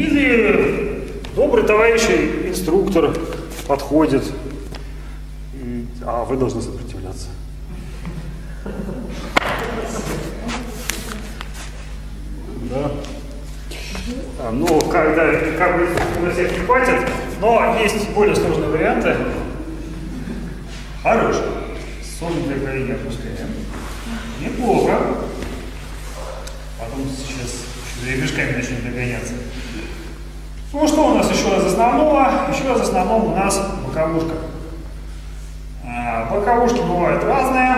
Или добрый товарищ инструктор подходит, а вы должны сопротивляться. Да. А, Ну, когда как бы на всех не хватит, но есть более сложные варианты. Хорош. Сон для колени опускаем. Неплохо. Потом сейчас еще за ремешками начнем догоняться. Ну что у нас еще из основного? Еще из основного у нас боковушка. А, Боковушки бывают разные.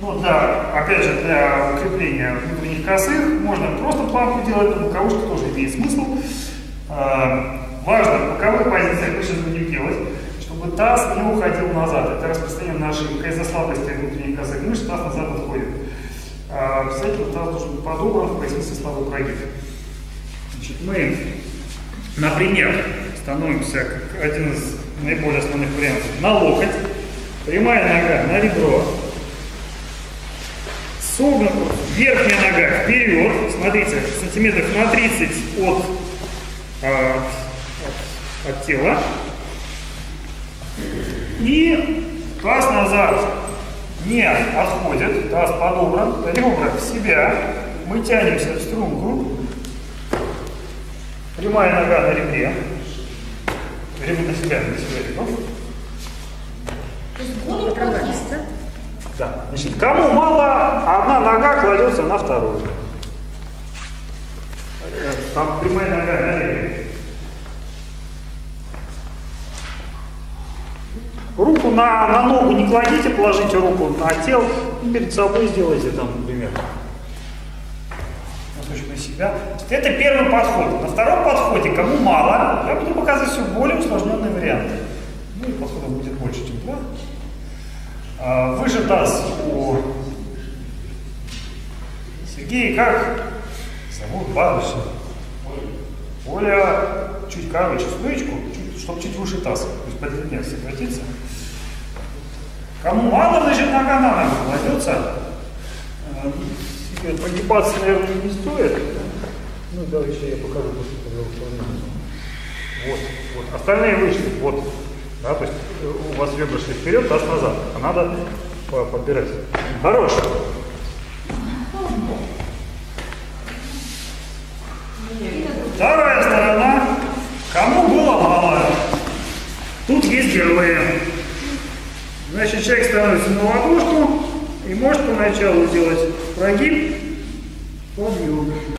Ну, для, опять же, для укрепления внутренних косых можно просто планку делать, но боковушка тоже имеет смысл. А, Важно в боковых позициях мы сейчас будем делать, чтобы таз не уходил назад. Это распространение ошибка из-за слабости внутренних косых мышц, таз назад отходит. Обязательно таз должен быть подобран в пояснице слабый прогиб. Значит, мы, например, становимся как один из наиболее основных вариантов. На локоть, прямая нога на ребро, согнут, верхняя нога вперед, смотрите, сантиметров на 30 от, а, от, от тела, и таз назад. Не отходит, таз подобран, ребра в себя, мы тянемся в струнку, прямая нога на ребре, ребро на себя, на себя ребро. То есть плохиста. Да. Значит, кому мало, одна нога кладется на вторую. Там прямая нога на левую. Руку на, на ногу не кладите, положите руку на тело и перед собой сделайте там, на себя. Это первый подход. На втором подходе, кому мало, я буду показывать все более усложненные варианты. Ну и подходов будет больше, чем два. А, таз у Сергея как зовут барышня? Оля чуть короче стоечку, чтобы чуть выше таз, то есть подлиннее сократиться. Кому мало, значит нога на ногу кладется. Себе погибаться, наверное, не стоит. Ну, давай еще я покажу после выполнения. Вот, вот. Остальные вышли, вот. Да, то есть э, у вас ребра шли вперед, таз назад. А надо по- подбирать. Хорош. Вторая сторона. Кому было мало? Тут есть герои. Значит, человек становится на ладошку и может поначалу делать прогиб, подъем.